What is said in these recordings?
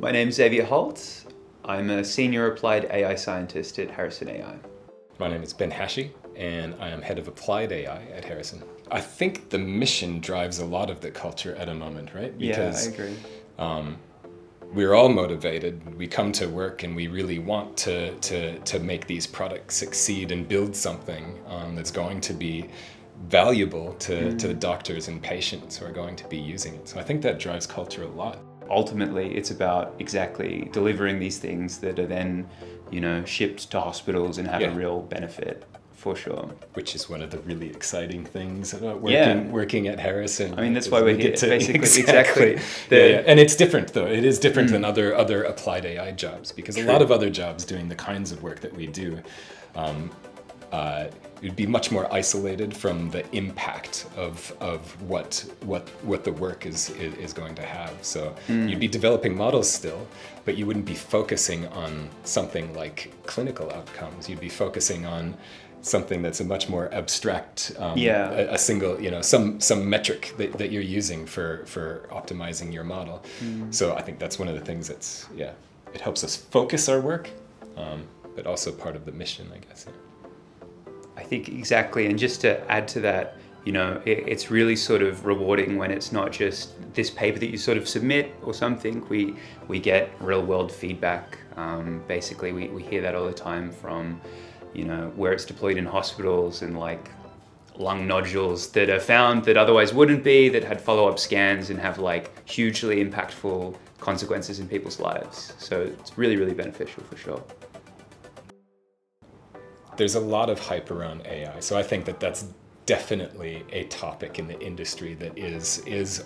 My name's Xavier Holt. I'm a senior applied AI scientist at Harrison AI. My name is Ben Hachey, and I am head of applied AI at Harrison. I think the mission drives a lot of the culture at a moment, right? Because, yeah, I agree. Um, we're all motivated. We come to work and we really want to, to, to make these products succeed and build something um, that's going to be valuable to, mm. to the doctors and patients who are going to be using it. So I think that drives culture a lot. Ultimately, it's about exactly delivering these things that are then, you know, shipped to hospitals and have yeah. a real benefit for sure. Which is one of the really exciting things about working, yeah. working at Harrison. I mean, that's why we're here. To, basically, exactly. exactly. The, yeah, yeah, and it's different though. It is different mm. than other other applied AI jobs because True. a lot of other jobs doing the kinds of work that we do. Um, uh, you'd be much more isolated from the impact of, of what, what, what the work is, is, going to have. So mm. you'd be developing models still, but you wouldn't be focusing on something like clinical outcomes. You'd be focusing on something that's a much more abstract um, yeah a, a, single you know some some metric that, that you're using for for optimizing your model mm. so i think that's one of the things that's yeah it helps us focus our work um, but also part of the mission i guess yeah. I think exactly and just to add to that you know it, it's really sort of rewarding when it's not just this paper that you sort of submit or something we we get real world feedback um, basically we, we hear that all the time from you know, where it's deployed in hospitals and like lung nodules that are found that otherwise wouldn't be, that had follow-up scans and have like hugely impactful consequences in people's lives. So it's really, really beneficial for sure. There's a lot of hype around AI. So I think that that's definitely a topic in the industry that is is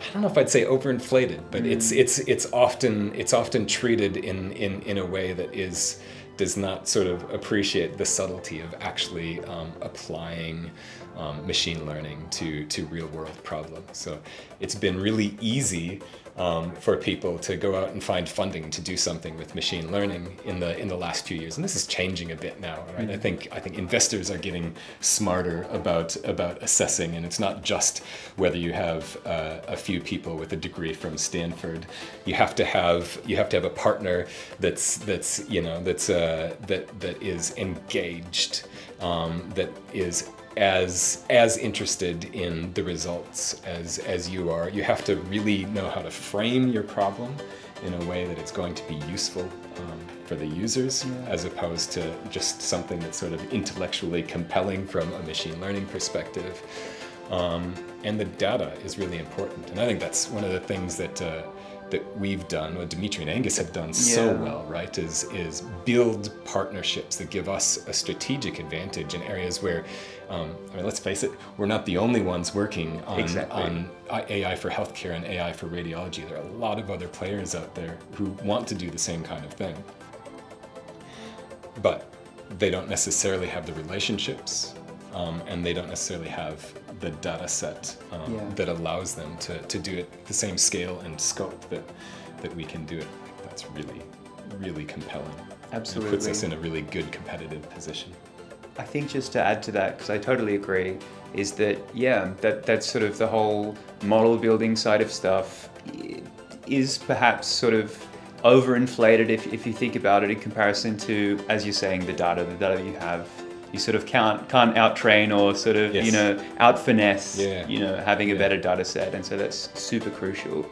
I don't know if I'd say overinflated, but mm. it's it's it's often it's often treated in in in a way that is does not sort of appreciate the subtlety of actually um, applying um, machine learning to to real world problems. So it's been really easy um, for people to go out and find funding to do something with machine learning in the in the last few years, and this is changing a bit now. Right? Mm-hmm. I think I think investors are getting smarter about about assessing, and it's not just whether you have uh, a few people with a degree from Stanford. You have to have you have to have a partner that's that's you know that's uh, that that is engaged, um, that is as as interested in the results as as you are. You have to really know how to frame your problem in a way that it's going to be useful um, for the users, yeah. as opposed to just something that's sort of intellectually compelling from a machine learning perspective. Um, and the data is really important, and I think that's one of the things that. Uh, that we've done, what Dimitry and Aengus have done yeah. so well, right, is is build partnerships that give us a strategic advantage in areas where, um, I mean, let's face it, we're not the only ones working on, exactly. on AI for healthcare and AI for radiology. There are a lot of other players out there who want to do the same kind of thing, but they don't necessarily have the relationships um, and they don't necessarily have the data set um, yeah. that allows them to, to do it the same scale and scope that, that we can do it. That's really, really compelling. Absolutely. It puts us in a really good competitive position. I think just to add to that, because I totally agree, is that, yeah, that, that's sort of the whole model building side of stuff is perhaps sort of overinflated if, if you think about it in comparison to, as you're saying, the data, the data you have you sort of can't can't out train or sort of yes. you know out finesse yeah. you know having a yeah. better data set and so that's super crucial